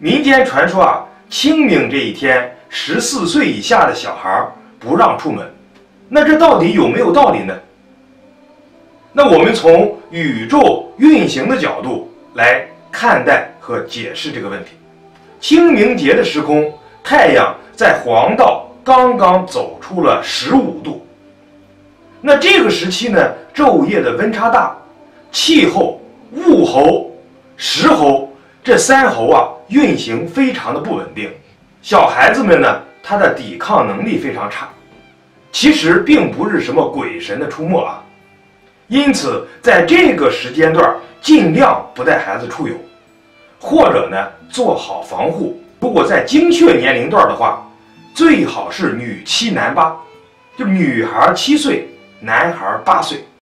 民间传说啊，清明这一天，十四岁以下的小孩不让出门。那这到底有没有道理呢？那我们从宇宙运行的角度来看待和解释这个问题。清明节的时空，太阳在黄道刚刚走出了十五度。那这个时期呢，昼夜的温差大，气候、物候、时候这三候啊，运行非常的不稳定。小孩子们呢，他的抵抗能力非常差。其实并不是什么鬼神的出没啊。因此，在这个时间段，尽量不带孩子出游，或者呢做好防护。如果在精确年龄段的话，最好是女七男八，就女孩七岁，男孩八岁。